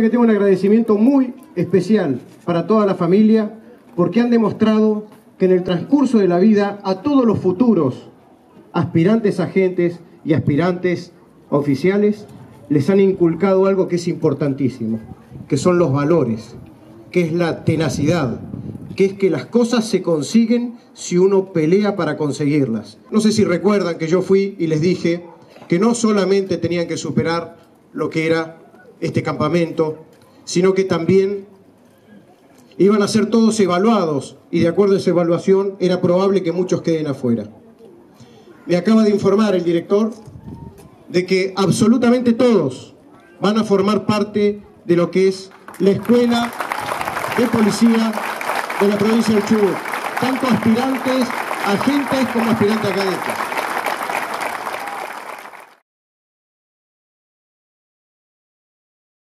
que tengo un agradecimiento muy especial para toda la familia porque han demostrado que en el transcurso de la vida a todos los futuros aspirantes agentes y aspirantes oficiales les han inculcado algo que es importantísimo, que son los valores, que es la tenacidad, que es que las cosas se consiguen si uno pelea para conseguirlas. No sé si recuerdan que yo fui y les dije que no solamente tenían que superar lo que era este campamento, sino que también iban a ser todos evaluados y de acuerdo a esa evaluación era probable que muchos queden afuera. Me acaba de informar el director de que absolutamente todos van a formar parte de lo que es la escuela de policía de la provincia de Chubut, tanto aspirantes, agentes como aspirantes académicos.